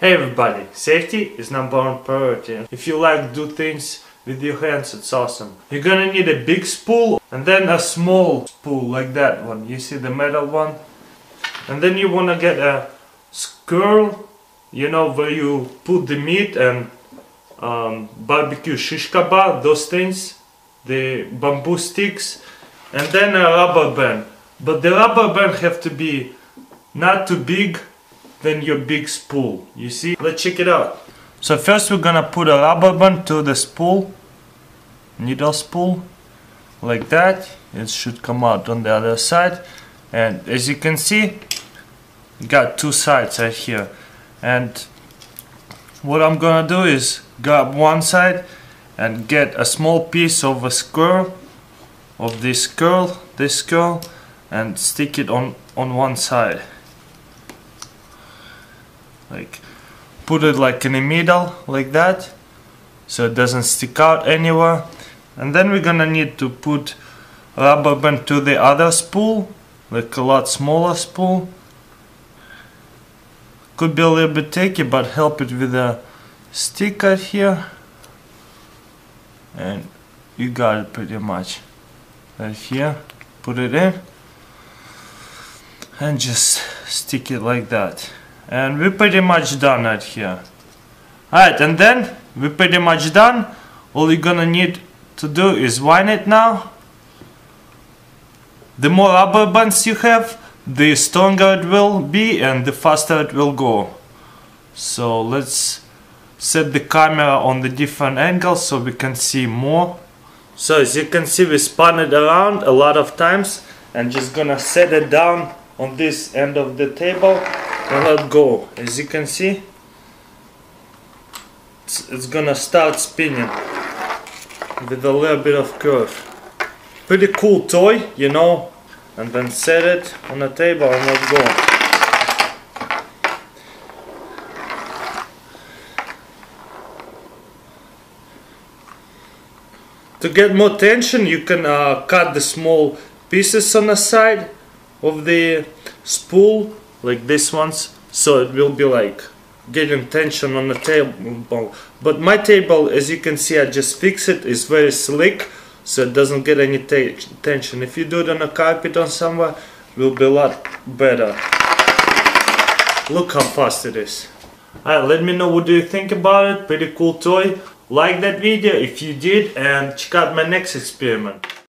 Hey everybody, safety is number one priority. If you like do things with your hands, it's awesome. You're gonna need a big spool and then a small spool like that one. You see the metal one? And then you wanna get a skewer, you know, where you put the meat and um, barbecue shish kebab, those things, the bamboo sticks, and then a rubber band. But the rubber band have to be not too big than your big spool. You see? Let's check it out. So first we're gonna put a rubber band to the spool, needle spool, like that. It should come out on the other side. And as you can see, got two sides right here. And what I'm gonna do is grab one side and get a small piece of a square of this curl, this curl, and stick it on, on one side like put it like in the middle like that so it doesn't stick out anywhere. And then we're gonna need to put rubber band to the other spool like a lot smaller spool. Could be a little bit tricky but help it with a stick right here. And you got it pretty much right here. Put it in. And just stick it like that and we're pretty much done right here. Alright and then we're pretty much done. All you're gonna need to do is wind it now. The more rubber bands you have the stronger it will be and the faster it will go. So let's set the camera on the different angles so we can see more. So as you can see we spun it around a lot of times and just gonna set it down on this end of the table let go. As you can see it's, it's gonna start spinning with a little bit of curve. Pretty cool toy you know. And then set it on the table and let go. To get more tension you can uh, cut the small pieces on the side of the spool like this ones so it will be like getting tension on the table. But my table as you can see I just fix it is very slick so it doesn't get any tension. If you do it on a carpet or somewhere will be a lot better. Look how fast it is. Alright, let me know what do you think about it. Pretty cool toy. Like that video if you did and check out my next experiment